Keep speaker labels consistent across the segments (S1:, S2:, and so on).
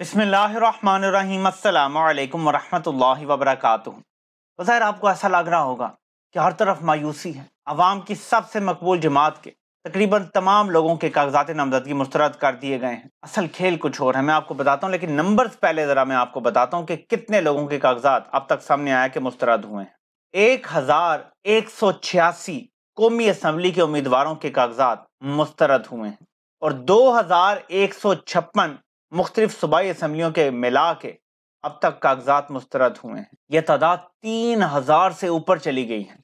S1: अस्सलाम वालेकुम वरहमतुल्लाहि वबरकातुहू। आपको ऐसा लग रहा होगा कि हर तरफ़ मायूसी है, आवाम की सबसे मकबूल जमात के तकरीबन तमाम लोगों के कागजात नामजदगी मुस्तरद कर दिए गए हैं। असल खेल कुछ और है, मैं आपको बताता हूँ, लेकिन नंबर्स पहले ज़रा मैं आपको बताता हूँ कि कितने लोगों के कागजात अब तक सामने आया कि मुस्तरद हुए हैं। एक हज़ार एक सौ छियासी कौमी असम्बली के उम्मीदवारों के कागजात मुस्तरद हुए हैं और दो हज़ार एक सौ छप्पन मुख्तलिफ़ सूबाई असम्बलियों के मिला के अब तक कागजात मुस्तरद हुए हैं। यह तादाद तीन हज़ार से ऊपर चली गई है।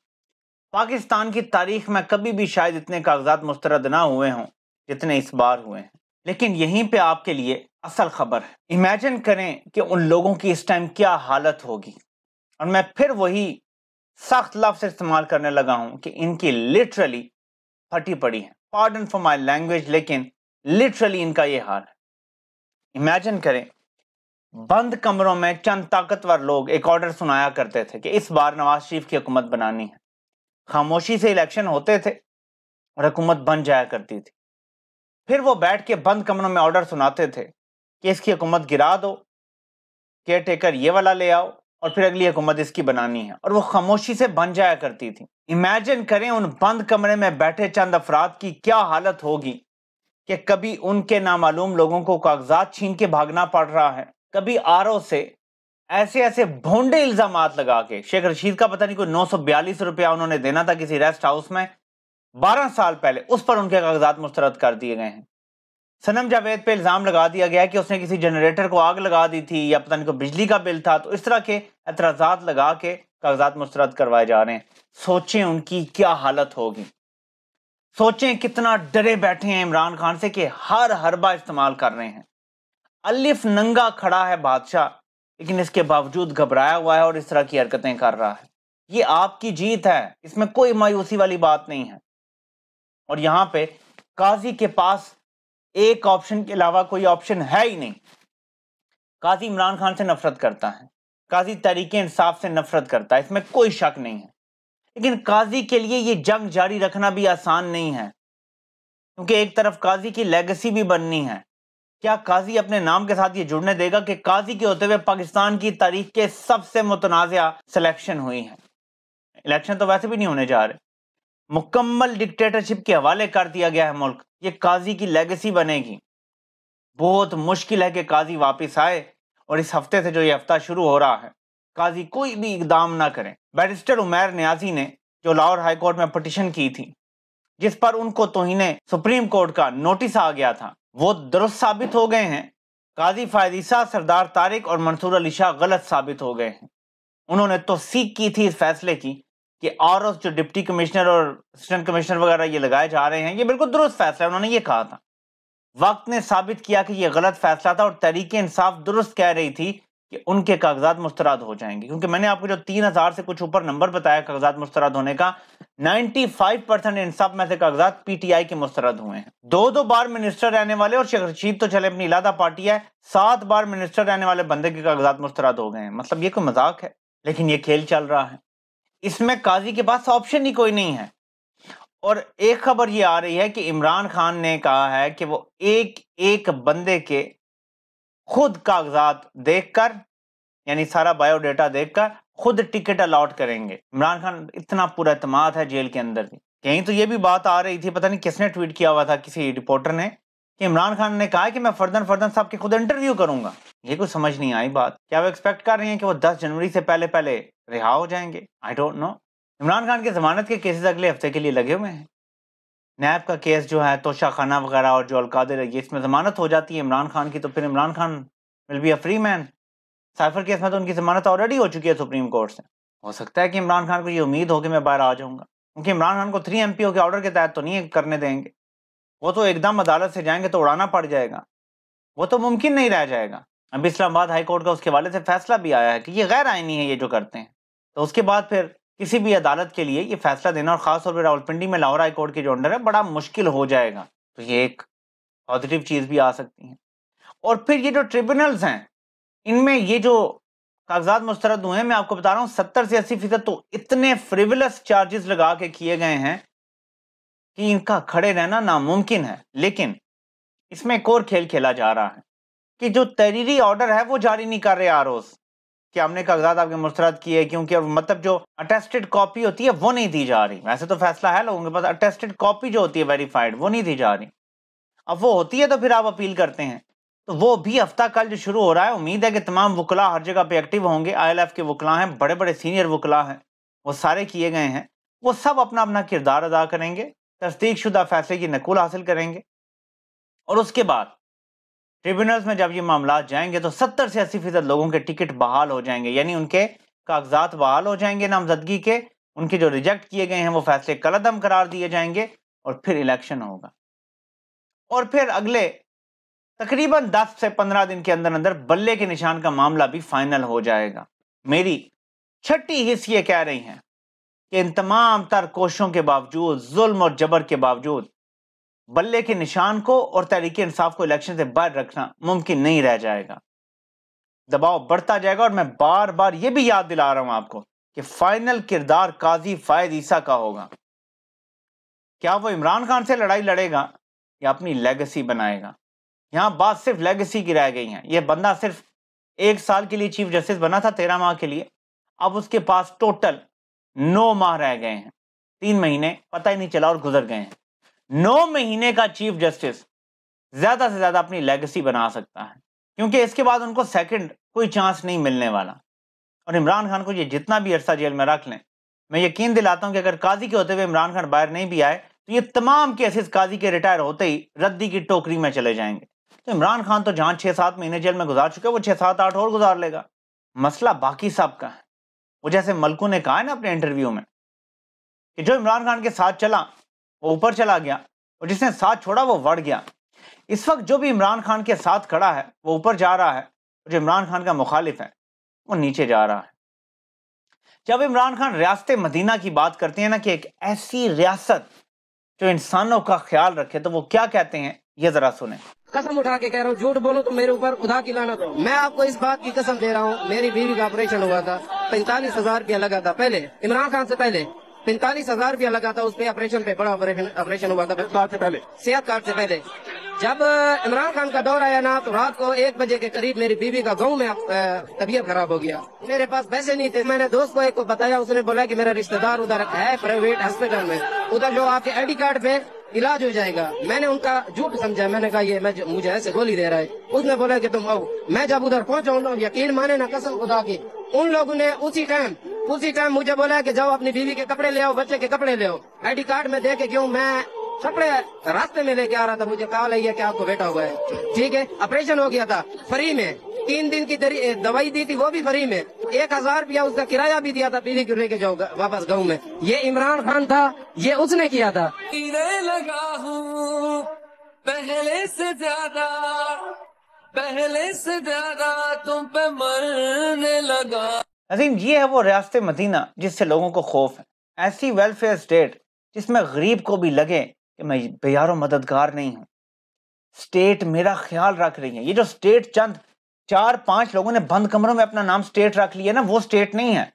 S1: पाकिस्तान की तारीख में कभी भी शायद इतने कागजात मुस्तरद ना हुए हों, जितने इस बार हुए हैं। लेकिन यहीं पे आपके लिए असल खबर है। इमेजिन करें कि उन लोगों की इस टाइम क्या हालत होगी। और मैं फिर वही सख्त लफ्ज इस्तेमाल करने लगा हूँ कि इनकी लिटरली फटी पड़ी है। पार्डन फॉर माई लैंग्वेज लेकिन लिटरली इनका ये हाल है। इमेजिन करें बंद कमरों में चंद ताकतवर लोग एक ऑर्डर सुनाया करते थे कि इस बार नवाज़ शरीफ की हुकूमत बनानी है। खामोशी से इलेक्शन होते थे और हुकूमत बन जाया करती थी। फिर वो बैठ के बंद कमरों में ऑर्डर सुनाते थे कि इसकी हुकूमत गिरा दो केयर टेकर ये वाला ले आओ और फिर अगली हुकूमत इसकी बनानी है। और वो खामोशी से बन जाया करती थी। इमेजिन करें उन बंद कमरे में बैठे चंद अफराद की क्या हालत होगी। कि कभी उनके नामालूम लोगों को कागजात छीन के भागना पड़ रहा है। कभी आर से ऐसे ऐसे भोंडे इल्ज़ाम लगा के, शेख रशीद का पता नहीं कोई नौ सौ बयालीस रुपया उन्होंने देना था किसी रेस्ट हाउस में, बारह साल पहले उस पर उनके कागजात मुस्तरद कर दिए गए हैं। सनम जावेद पे इल्ज़ाम लगा दिया गया कि उसने किसी जनरेटर को आग लगा दी थी या पता नहीं कोई बिजली का बिल था तो इस तरह के एतराजात लगा के कागजात मुस्तरद करवाए जा रहे हैं। सोचें उनकी क्या हालत होगी। सोचें कितना डरे बैठे हैं इमरान खान से कि हर हरबा इस्तेमाल कर रहे हैं। अलिफ नंगा खड़ा है बादशाह, लेकिन इसके बावजूद घबराया हुआ है और इस तरह की हरकतें कर रहा है। ये आपकी जीत है, इसमें कोई मायूसी वाली बात नहीं है। और यहाँ पे काजी के पास एक ऑप्शन के अलावा कोई ऑप्शन है ही नहीं। काजी इमरान खान से नफरत करता है, काजी तरीके इंसाफ से नफरत करता है, इसमें कोई शक नहीं है। लेकिन काजी के लिए ये जंग जारी रखना भी आसान नहीं है, क्योंकि एक तरफ़ काजी की लेगेसी भी बननी है। क्या काजी अपने नाम के साथ ये जुड़ने देगा कि काजी के होते हुए पाकिस्तान की तारीख के सबसे मुतनाज़ सिलेक्शन हुई है? इलेक्शन तो वैसे भी नहीं होने जा रहे। मुकम्मल डिक्टेटरशिप के हवाले कर दिया गया है मुल्क। ये काजी की लेगेसी बनेगी। बहुत मुश्किल है कि काजी वापस आए और इस हफ़्ते से जो ये हफ़्ता शुरू हो रहा है काजी कोई भी इकदाम ना करें। बैरिस्टर उमैर न्याजी ने, जो लाहौर हाई कोर्ट में पटिशन की थी, जिस पर उनको तोहिने सुप्रीम कोर्ट का नोटिस आ गया था, वो दुरुस्त साबित हो गए हैं। काजी फायदीसा सरदार तारिक और मंसूर अली शाह गलत साबित हो गए हैं। उन्होंने तो सीख की थी इस फैसले की कि और जो डिप्टी कमिश्नर और असिस्टेंट कमिश्नर वगैरह ये लगाए जा रहे हैं, ये बिल्कुल दुरुस्त फैसला है, उन्होंने ये कहा था। वक्त ने साबित किया कि यह गलत फैसला था और तरीके इंसाफ दुरुस्त कह रही थी कि उनके कागजात मुस्तरद हो जाएँगे। क्योंकि मैंने आपको जो तीन हज़ार से कुछ ऊपर नंबर बताया कागजात मुस्तरद होने का 95 परसेंट इन सब में से कागजात पीटीआई के मुस्तरद हुए हैं। दो दो बार मिनिस्टर रहने वाले, और शेख रशीद तो चले, अपनी इलादा पार्टी है, सात बार मिनिस्टर रहने वाले बंदे के कागजात मुस्तरद हो गए हैं। मतलब ये कोई मज़ाक है, लेकिन ये खेल चल रहा है। इसमें काजी के पास ऑप्शन ही कोई नहीं है। और एक खबर ये आ रही है कि इमरान खान ने कहा है कि वो एक एक बंदे के खुद कागजात देखकर, यानी सारा बायोडेटा देखकर, खुद टिकट अलॉट करेंगे। इमरान खान, इतना पूरा अतमाद है जेल के अंदर भी। कहीं तो ये भी बात आ रही थी, पता नहीं किसने ट्वीट किया हुआ था, किसी रिपोर्टर ने, कि इमरान खान ने कहा कि मैं फर्दन फर्दन साहब की खुद इंटरव्यू करूँगा। ये कुछ समझ नहीं आई बात। क्या वो एक्सपेक्ट कर रही हैं कि वो 10 जनवरी से पहले पहले रिहा हो जाएँगे? I don't know Imran Khan के जमानत के केसेस अगले हफ़्ते के लिए लगे हुए हैं। नैब का केस जो है तोशा खाना वगैरह और जो अलकादिर है इसमें जमानत हो जाती है इमरान खान की तो फिर Imran Khan will be a free man cipher case में तो उनकी जमानत ऑलरेडी हो चुकी है सुप्रीम कोर्ट से। हो सकता है कि इमरान खान को ये उम्मीद हो कि मैं बाहर आ जाऊँगा। क्योंकि इमरान खान को थ्री एम के ऑर्डर के तहत तो नहीं करने देंगे। वो तो एकदम अदालत से जाएँगे तो उड़ाना पड़ जाएगा। वो तो मुमकिन नहीं रह जाएगा। अभी इस्लामाबाद हाई कोर्ट का उसके वाले से फैसला भी आया है कि ये गैर आइनी है ये जो करते हैं। तो उसके बाद फिर किसी भी अदालत के लिए ये फैसला देना और खासतौर पर रावलपिंडी में लाहौर हाई कोर्ट की जो अंडर है, बड़ा मुश्किल हो जाएगा। तो ये एक पॉजिटिव चीज़ भी आ सकती है। और फिर ये जो ट्रिब्यूनल्स हैं, इनमें ये जो कागजात मुस्तरद हुए हैं, मैं आपको बता रहा हूँ, सत्तर से अस्सी फ़ीसद तो इतने फ्रिवलस चार्जेस लगा के किए गए हैं कि इनका खड़े रहना नामुमकिन है। लेकिन इसमें एक और खेल खेला जा रहा है कि जो तहरीरी ऑर्डर है, वो जारी नहीं कर रहे आर कि हमने कागजात आपके मुस्तरद किए, क्योंकि अब मतलब जो अटेस्टेड कॉपी होती है, वो नहीं दी जा रही। वैसे तो फैसला है लोगों के पास अटेस्टेड कॉपी जो होती है वेरीफाइड वो नहीं दी जा रही। अब वो होती है तो फिर आप अपील करते हैं। तो वो भी हफ़्ता कल जो शुरू हो रहा है, उम्मीद है कि तमाम वकला हर जगह पे एक्टिव होंगे। आईएलएफ के वकला हैं बड़े बड़े सीनियर वकला हैं, वो सारे किए गए हैं। वो सब अपना अपना किरदार अदा करेंगे तस्दीक शुदा फैसले की नकुल हासिल करेंगे। और उसके बाद ट्रिब्यूनल्स में जब ये मामला जाएँगे तो सत्तर से अस्सी फ़ीसद लोगों के टिकट बहाल हो जाएँगे, यानी उनके कागजात बहाल हो जाएँगे नामजदगी के। उनके जो रिजेक्ट किए गए हैं वो फैसले कलदम करार दिए जाएँगे और फिर इलेक्शन होगा। और फिर अगले तकरीबन 10 से 15 दिन के अंदर अंदर बल्ले के निशान का मामला भी फाइनल हो जाएगा। मेरी छठी हिस्स ये कह रही हैं कि इन तमाम तर कोशों के बावजूद, जुल्म और जबर के बावजूद बल्ले के निशान को और तहरीक इंसाफ को इलेक्शन से बाहर रखना मुमकिन नहीं रह जाएगा। दबाव बढ़ता जाएगा और मैं बार बार ये भी याद दिला रहा हूँ आपको कि फाइनल किरदार काजी फायद ईसा का होगा। क्या वो इमरान खान से लड़ाई लड़ेगा या अपनी लेगेसी बनाएगा? यहाँ बात सिर्फ़ लेगेसी की रह गई है। यह बंदा सिर्फ़ एक साल के लिए चीफ जस्टिस बना था, तेरह माह के लिए। अब उसके पास टोटल नौ माह रह गए हैं। तीन महीने, पता ही नहीं चला और गुजर गए हैं। नौ महीने का चीफ जस्टिस ज़्यादा से ज़्यादा अपनी लेगेसी बना सकता है, क्योंकि इसके बाद उनको सेकंड कोई चांस नहीं मिलने वाला। और इमरान खान को ये जितना भी अरसा जेल में रख लें, मैं यकीन दिलाता हूँ कि अगर काजी के होते हुए इमरान खान बाहर नहीं भी आए तो ये तमाम केसेस काजी के रिटायर होते ही रद्दी की टोकरी में चले जाएँगे। तो इमरान खान तो जहाँ छह सात महीने जेल में गुजार चुके वो छह सात आठ और गुजार लेगा। मसला बाकी सब का है। वो जैसे मलकू ने कहा है ना अपने इंटरव्यू में, कि जो इमरान खान के साथ चला वो ऊपर चला गया और जिसने साथ छोड़ा वो बढ़ गया। इस वक्त जो भी इमरान खान के साथ खड़ा है, वो ऊपर जा रहा है और जो इमरान खान का मुखालिफ है, वो नीचे जा रहा है। जब इमरान खान रियासत मदीना की बात करते हैं ना कि एक ऐसी रियासत जो इंसानों का ख्याल रखे तो वो क्या कहते हैं, ये जरा सुने।
S2: कसम उठा के कह रहा हूँ, झूठ बोलो तो मेरे ऊपर खुदा की लाना तो मैं आपको इस बात की कसम दे रहा हूँ, मेरी बीवी का ऑपरेशन हुआ था, पैंतालीस हज़ार रुपया लगा था पहले, इमरान खान से पहले। पैंतालीस हज़ार रुपया लगा था उस पर ऑपरेशन पे बड़ा ऑपरेशन हुआ था। कार्ड से पहले? सेहत कार्ड से पहले। जब इमरान खान का दौर आया ना तो रात को एक बजे के करीब मेरी बीवी का गाँव में तबीयत खराब हो गया। मेरे पास पैसे नहीं थे। मैंने दोस्त को एक को बताया उसने बोला कि मेरा रिश्तेदार उधर है प्राइवेट हॉस्पिटल में। उधर जो आपके आईडी कार्ड पे इलाज हो जाएगा। मैंने उनका झूठ समझा। मैंने कहा ये मैं मुझे ऐसे गोली दे रहा है। उसने बोला कि तुम आओ। मैं जब उधर पहुँचा यकीन माने ना कसम खुदा की उन लोगों ने उसी टाइम उसी टाइम मुझे बोला कि जाओ अपनी बीवी के कपड़े ले आओ, बच्चे के कपड़े ले आओ। आईडी कार्ड में दे के क्यों, मैं कपड़े रास्ते में लेके आ रहा था, मुझे कहा है कि आपको बेटा हुआ है। ठीक है ऑपरेशन हो गया था फ्री में। तीन दिन की दवाई दी थी, वो भी फ्री में। एक हज़ार रुपया उसका किराया भी दिया था, बीवी को लेके जाओ वापस गाँव में। ये इमरान खान था, ये उसने किया था। लगा हूँ, पहले से ज़्यादा, पहले से ज़्यादा तुम पे मरने लगा।
S1: नजीम ये है वो रियासत मदीना जिससे लोगों को खौफ है। ऐसी वेलफेयर स्टेट जिसमें गरीब को भी लगे कि मैं बेयारो मददगार नहीं हूँ। स्टेट मेरा ख्याल रख रही है। ये जो स्टेट चंद, चार, पाँच लोगों ने बंद कमरों में अपना नाम स्टेट रख लिया ना, वो स्टेट नहीं है।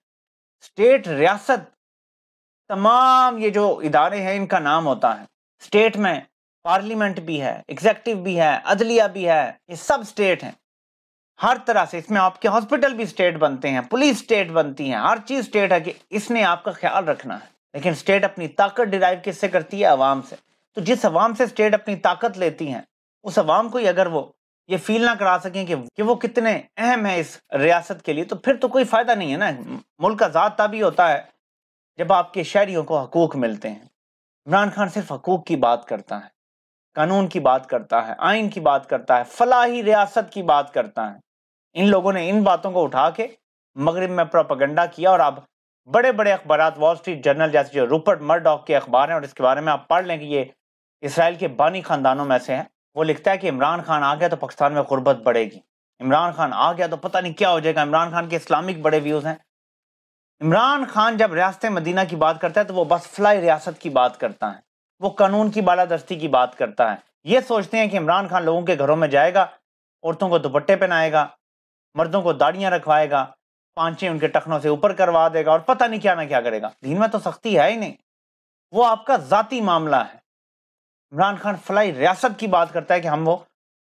S1: स्टेट रियासत, तमाम ये जो इदारे हैं, इनका नाम होता है। स्टेट में पार्लियामेंट भी है एग्जेक्टिव भी है, अदलिया भी है, ये सब स्टेट हैं। हर तरह से इसमें आपके हॉस्पिटल भी स्टेट बनते हैं पुलिस स्टेट बनती है हर चीज़ स्टेट है कि इसने आपका ख्याल रखना है। लेकिन स्टेट अपनी ताकत डिराइव किससे करती है? आवाम से। तो जिस आवाम से स्टेट अपनी ताकत लेती है उस आवाम को ही अगर वो ये फील ना करा सकें कि, कि वो कितने अहम है इस रियासत के लिए तो फिर तो कोई फ़ायदा नहीं है ना। मुल्क आज़ाद तभी होता है जब आपके शहरियों को हकूक मिलते हैं। इमरान खान सिर्फ़ हकूक की बात करता है कानून की बात करता है आइन की बात करता है फलाही रियासत की बात करता है। इन लोगों ने इन बातों को उठा के मगरब में प्रोपागंडा किया और अब बड़े बड़े अखबार वॉल स्ट्रीट जर्नल जैसे जो रूपर्ट मर्डॉक के अखबार हैं और इसके बारे में आप पढ़ लें कि ये इसराइल के बानी खानदानों में से हैं। वो लिखता है कि इमरान खान आ गया तो पाकिस्तान में गुर्बत बढ़ेगी। इमरान खान आ गया तो पता नहीं क्या हो जाएगा। इमरान खान के इस्लामिक बड़े व्यूज़ हैं। इमरान खान जब रियासत मदीना की बात करता है तो वो बस फ्लाई रियासत की बात करता है। वो कानून की बालादस्ती की बात करता है। ये सोचते हैं कि इमरान खान लोगों के घरों में जाएगा, औरतों को दुपट्टे पहनाएगा मर्दों को दाड़ियाँ रखवाएगा, पांचे उनके टखनों से ऊपर करवा देगा और पता नहीं क्या ना क्या करेगा। दीन में तो सख्ती है ही नहीं। वो आपका जाती मामला है। इमरान खान फलाई रियासत की बात करता है कि हम वो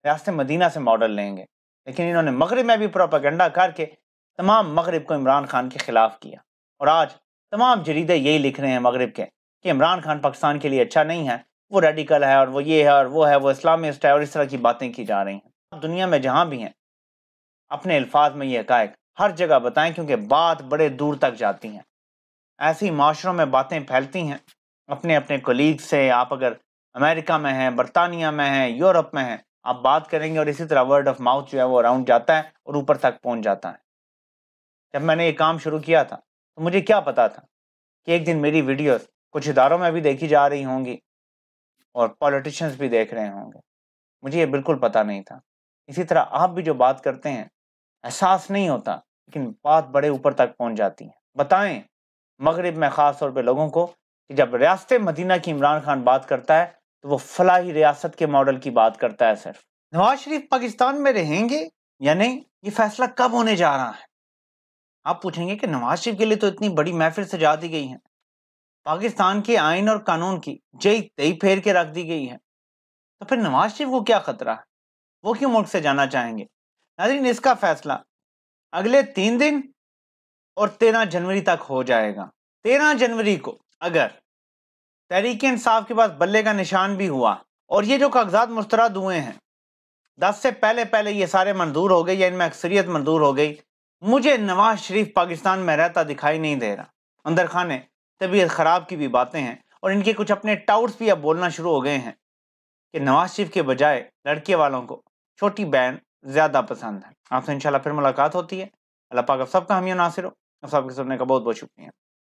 S1: रियासत मदीना से मॉडल लेंगे। लेकिन इन्होंने मगरब में भी प्रोपागंडा करके तमाम मगरब को इमरान खान के खिलाफ किया। और आज तमाम जरीदे यही लिख रहे हैं मगरब के कि इमरान खान पाकिस्तान के लिए अच्छा नहीं है, वो रेडिकल है और वो ये है और वो है, वो इस्लामिस्ट है और इस तरह की बातें की जा रही हैं। दुनिया में जहाँ भी हैं अपने अल्फाज में ये हकायक, हर जगह बताएँ क्योंकि बात बड़े दूर तक जाती हैं। ऐसी माशरों में बातें फैलती हैं। अपने अपने कोलीग से, आप अगर अमेरिका में हैं, बरतानिया में हैं, यूरोप में हैं, आप बात करेंगे और इसी तरह वर्ड ऑफ़ माउथ जो है वो अराउंड जाता है और ऊपर तक पहुँच जाता है। जब मैंने ये काम शुरू किया था तो मुझे क्या पता था कि एक दिन मेरी वीडियोस कुछ इदारों में भी देखी जा रही होंगी और पॉलिटिशियंस भी देख रहे होंगे। मुझे ये बिल्कुल पता नहीं था। इसी तरह आप भी जो बात करते हैं एहसास नहीं होता, लेकिन बात बड़े ऊपर तक पहुँच जाती है। बताएँ, मगरब में ख़ास तौर पे लोगों को कि जब रियासत मदीना की इमरान खान बात करता है तो वो फलाही रियासत के मॉडल की बात करता है सिर्फ़। नवाज़ शरीफ पाकिस्तान में रहेंगे या नहीं, ये फैसला कब होने जा रहा है? आप पूछेंगे कि नवाज़ शरीफ के लिए तो इतनी बड़ी महफिल सजा दी गई है। पाकिस्तान के आइन और कानून की जई तई फेर के रख दी गई है। तो फिर नवाज़ शरीफ को क्या खतरा है? वो क्यों मुल्क से जाना चाहेंगे? नाजरीन, इसका फैसला अगले तीन दिन और तेरह जनवरी तक हो जाएगा। तेरह जनवरी को अगर तहरीक इंसाफ के पास बल्ले का निशान भी हुआ और ये जो कागजात मुस्तरद हुए हैं, दस से पहले पहले ये सारे मंजूर हो गए या इनमें अक्सरियत मंजूर हो गई, मुझे नवाज़ शरीफ पाकिस्तान में रहता दिखाई नहीं दे रहा। अंदर खाने तबीयत ख़राब की भी बातें हैं और इनके कुछ अपने टाउट्स भी अब बोलना शुरू हो गए हैं कि नवाज़ शरीफ के बजाय लड़के वालों को, छोटी बहन ज़्यादा पसंद है। आपसे इंशाल्लाह फिर मुलाकात होती है। अल्लाह पाक सबका हमी नासिर हो। सबके सबने का बहुत बहुत शुक्रिया।